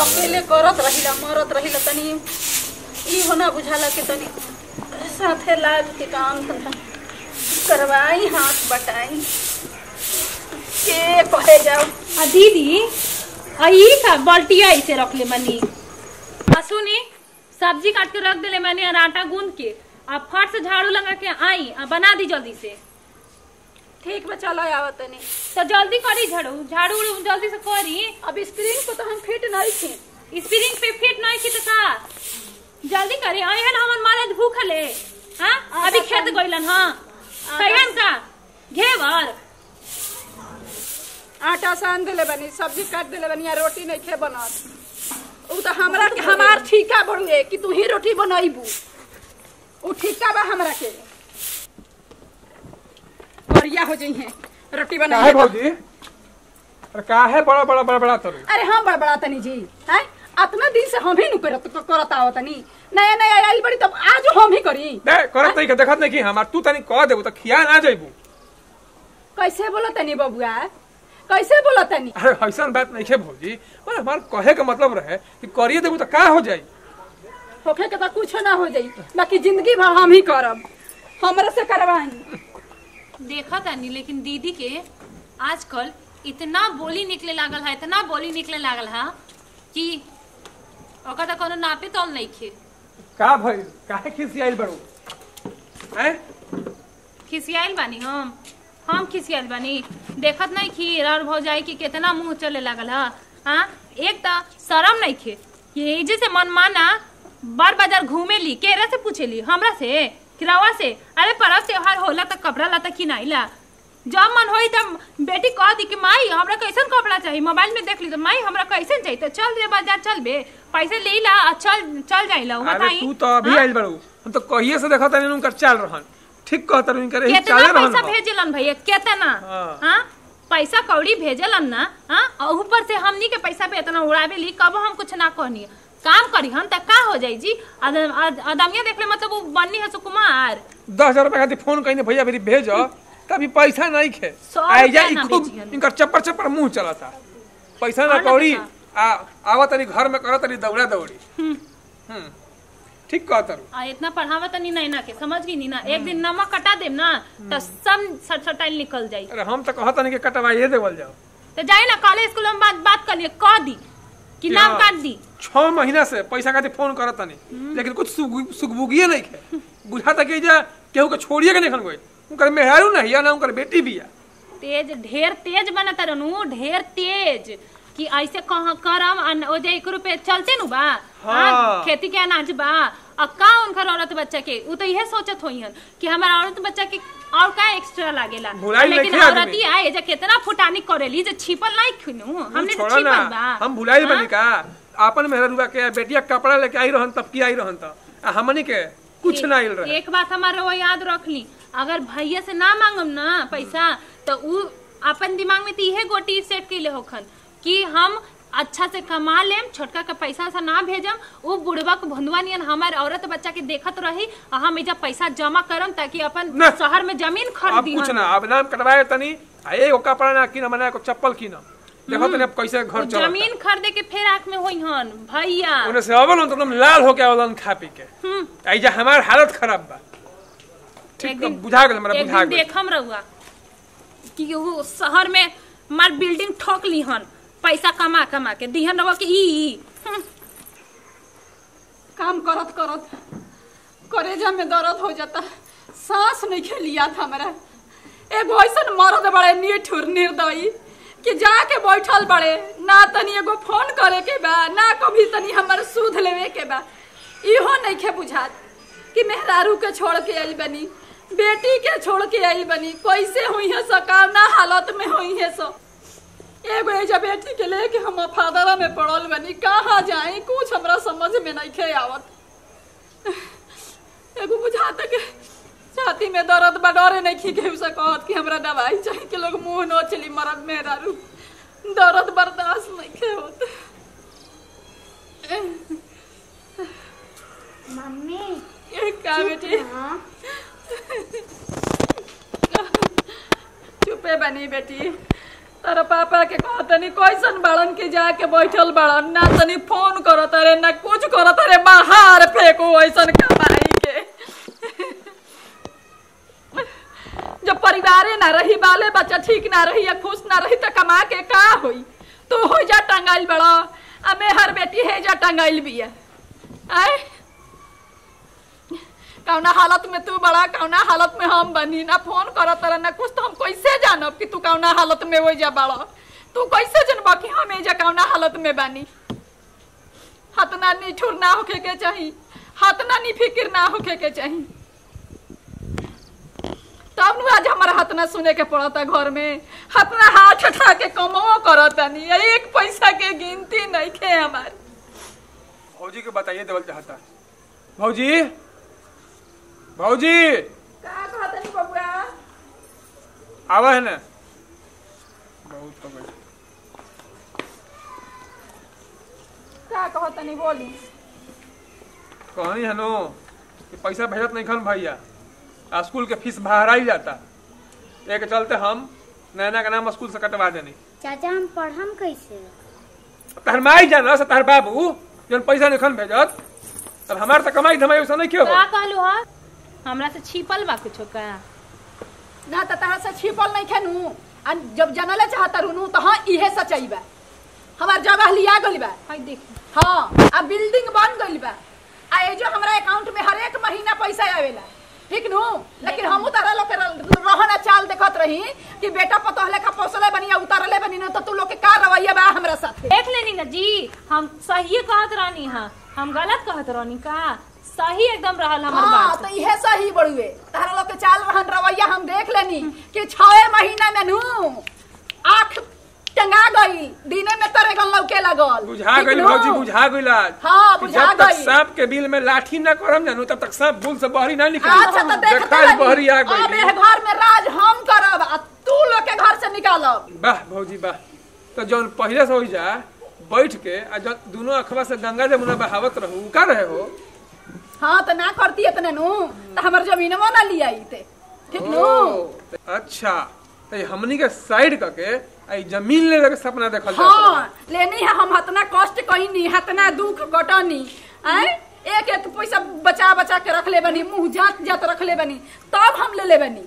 अकेले करत रहिला, मरत रहिला तनी. ई होना बुझाला कि तनी साथे लाग के काम धंधा करवाई हाथ बटाई। के कहे जाओ आ, दीदी, आ, ई का बाल्टिया ऐसे रख ले मनी सुनी, सब्ज़ी काट के रख देले मैंने और आटा गूंद के। आ, फट से झाड़ू लगा के आई बना दी जल्दी से। ठीक बा चलो आवत तनी। तो जल्दी करी झाड़ू झाड़ू जल्दी से करी। अब स्प्रिंग को तो हम फिट नहीं थी। स्प्रिंग पे फिट नहीं की तो का? जल्दी करी अहन हमन मारे भूखले हाँ? अभी खेत गइलन हाँ? कहियन का? घेवर। आटा सान देले बनी सब्ज़ी काट देले बनी रोटी नहीं खे बनत। उ तो हमरा के हमार ठीका बड़ुए कि तू ही रोटी बनैबू। उ ठीका बा हमरा के। बढ़िया हो जइहे रोटी काहे बनाई भौजी? अरे बड़ा बड़ा बड़ा बड़ा तरू? अरे हम बड़बड़ा तनी जी। हैं? अतना दिन से हम ही नु करत करत आओ तनी। नया नया आइल बड़ी तब आज हम ही करी। दे करत नहीं के देखत नहीं कि हमार तू तनी कह देबू त खिया ना जाइबू कैसे बोलो तनी बबुआ? कैसे बोलो तनी? अरे ऐसन बात नहीं है भौजी। पर हमार कहे का मतलब रहे कि करिए देबू त का हो जाई? होखे के तो कुछ ना हो जाई। बाकी ज़िंदगी भर हम ही करब। हमरा से करवाई। देखा तानी लेकिन दीदी के आजकल इतना बोली निकले लागल है इतना बोली निकले लागल है कि ओकर तो कोनो नापे तौल नहीं खे। का भइल काहे खिसियाइल बड़ू? हैं? खिसियाइल बानी हम। हम खिसियाइल बानी। देखत नहीं खीर और भौजाई की कितना मुँह चले लागल है। हाँ? एक तो शर्म नहीं खे। ये जैसे मन माना बार बाज़ार घूमे ली केरा से पूछे ली हमरा से? किरावा से। अरे पर्व त्योहार होला तो कपड़ा लाता किनाइला। जब मन होई तब बेटी कह दी कि माई हमरा कैसन कपड़ा चाहिए मोबाइल में देख ली तो माई हमरा कैसन चाहिए तो चल दे बाज़ार चल बे। पैसे ले ला चल चल जाइला अरे बताई तू तो अभी आइल बड़ू। हम तो कहिए से देखत नहीं उनकर चाल रहन। ठीक कहत रही इनकर यही कितना रहन पैसा हो। भेजलन भैया? कितना? हाँ। हाँ? पैसा कौड़ी भेजलन ना? हाँ? ऊपर से हमनी के पैसा पे इतना उड़ावे ली कब हम कुछ ना कहनी। काम करी हम तक का हो जाई जी अदम- अद- अदमिया देख ले मतलब वो बन्नी है सुकुमार। दस हज़ार रुपया खातिर फ़ोन कहीं भैया मेरी भेज तभी पैसा नहीं खे सौ आई जा खूब। इनकर चप्पर चप्पर मुँह चलता। पैसा ना कौड़ी आ आवा तनी घर में करत तनी दौड़ा दौड़ी। हम्म। हम्म। ठीक कहत रही आ इतना पढ़ावा तो नहीं ना के समझ गई नी ना? एक दिन नमक कटा देम ना तो सब सटसटाइल निकल जाई। अरे हम तो कहत नहीं कि कटवाइए देवल जाओ। तो जाए ना कॉलेज स्कूल में बात बात कर लिए कह दी। कि नाम हाँ। काट दी। छह महीना से पैसा खातिर फ़ोन करत तनी लेकिन कुछ सुग- सुगबुगिए नहीं खे बुझाता कि जा केहू के छोड़िए के नहीं खन गई उनकर मेहरारू नहीं है ना उनकर बेटी भी है तेज ढेर तेज बनत रहनु ढेर तेज। कि ऐसे कहाँ करम अन ओ जे एक रुपए चलते नु बा? हाँ। हाँ, खेती के अनाज बा। आ का उनकर औरत बच्चा के? उ तो इहे सोचत होई हन कि हमारा औरत बच्चा के और का एक्स्ट्रा लागेला। लेकिन। औरती आए जे कितना फुटानी करेली जे छिपल नहीं खुनु। हमने तो छिपल बा। हम भुलाई हाँ? बनी का? आपन मेहरुआ के बेटिया कपड़ा लेके आई रहन तब की आई रहन त हमनी के कुछ ना आइल रहे। एक बात हमारे वो याद रख ली। अगर भैया से ना मांगम ना पैसा तो उ अपन दिमाग में तो इहे गोटी सेट कैले होखन। कि हम अच्छा से कमा लेम छोटका के पैसा से ना भेजम उ बुढ़वा के भुंदवा नियन हमारे औरत बच्चा के देखत रही हम एजा पैसा जमा करम ताकि अपन शहर में ज़मीन अब खरीदी कुछ ना अब नाम कटवाए तनी आ एगो कपड़ा ना किन मना एगो चप्पल किन। देखो तनी अब कैसे घर चलता। ज़मीन खरीदे के फेर आँख में होई हन भैया। ओने से अवन तो एकदम लाल होके आवलन खा पी के। हम्म। आई जा हमार हालत खराब बा। ठीक दिन- बुझा गेल हमरा बुझा गेल। देखम रहुआ कि वो शहर में मार बिल्डिंग ठोक ली हन पैसा कमा कमा के। दिहन रहुआ कि ई काम करत करत करेजा में दर्द हो जाता। सांस नहीं खेलिया था हमारा। एगो ऐसन मरद बड़े निठुर निर्दयी, कि जाके बैठल बड़े, ना तनी एगो फ़ोन करे के बा, ना कभी तनी हमर सूद लेवे के बा। इहो नहीं खे बुझात कि मेहरारू के छोड़ के आई बनी, बेटी के छोड़ के आई बनी, कैसे हुई है सो ना हालत में हुई है सो। एगो एजा बेटी के लेके हम फादरा में पड़ल बनी कहाँ जाए? कुछ हमरा समझ में नहीं खे आवत। एगो बुझाता के छाती में दर्द बा डरे नहीं खी के उसे कहत कि हमरा दवाई चाहिए कि लोग मुँह नोचली मरद मेहरारू दर्द बर्दाश्त नहीं खे होत। मम्मी ये का बेटी? हाँ चुपे बनी बेटी। तारा पापा के कह, तनी कैसन बड़न के जाके बैठल बड़न? ना तनी फ़ोन करो तारे ना कुछ करो तारे बाहर फेंको ऐसन कमाई के। जब परिवारे ना रही, बाले बच्चा ठीक ना रही या खुश ना रही तो कमा के का होई? तू हो जा टंगाइल बड़ा। आ मैं हर बेटी है, जा टंगाइल बिया। आए। कौना हालत में तू बड़ा, कौना हालत में हम बनी? ना फ़ोन रह ना कुछ। तो हम कैसे जानब कि तू कौना हालत में हो जा बड़ा? तू कैसे जानबा कि हम एजा कौना हालत में बानी? हतना निठुर ना होके के चाही। हतना नी फिकिर ना होके के चाही। तब नु आज हमारा हतना सुने के पड़ता घर में। हतना हाथ उठा के कमो करता नहीं एक पैसा के गिनती नहीं खे हमार। भौजी के बताइए देवल चाहता। भौजी? भौजी का कहता नहीं बबुआ? आवा है ना? बहुत हो गई का कहता नहीं बोली? कहानी है नो कि पैसा भेजत नहीं खन भैया। आ स्कूल के फ़ीस भराई जाता। एक चलते हम नैना का नाम स्कूल से कटवा देनी। चाचा हम पढ़म कैसे? तहर माई जाना से तहर बाबू जन पैसा नहीं खन भेजत तब हमार तो कमाई धमाई वैसा नहीं क्यों। का कहलू हा? हमरा से छिपल बा कुछो का। ना तो तहरा से छिपल नहीं खेनू। आ जब जनले चाहता रुनू तो हाँ इहे सच्चाई बा। हमार जगह लिया गइल बा। हाय देख। हाँ आ बिल्डिंग बन गइल बा। आ ये जो हमरा अकाउंट में हर एक महीना पैसा आवेला। ठीक नु? लेकिन हम तारा लोग के रहना चाल देखत रही कि बेटा पतो लेखा पोसले बनी उतारले बनी न तो तू लोग के का रवैया बा हमरा साथे? देख लेनी ना जी हम सही कहत रहनी हा। हम गलत कहत रहनी का? सही एकदम रहल हमर हाँ बात। तो इहे सही बड़ुए तारा लोग के चाल रहन रवैया हम देख लेनी कि छह महीना में नु आँख टंगा गई दिने में तरे गल लौके लगल। बुझा गई भौजी बुझा गई आज। हाँ, बुझा जब तक गई। सांप के बिल में लाठी ना करम जानू तब तक सांप बुल से बहरी ना निकली अच्छा तो देखते देखाई बहरी आ बनी अब गई एह घर में राज हम करब आ तू लोग के घर से निकालब। वाह भौजी वाह तो जौन पहले से हो जा बैठ के आ दोनों अखबा से गंगा जमुना बहावत रहू का रहे हो? हाँ तो ना करती इतने नु तो हमर जमीनवा ना लिया थे। ठीक नु? अच्छा तो ये हमनी के साइड करके आई ज़मीन ले लेके सपना देखल हाँ लेने है हम हतना कष्ट नहीं हतना दुख गटनी आय? एक एक पैसा बचा बचा के रख ले बनी मुँह जात जात रख ले बनी तब हम ले ले बनी।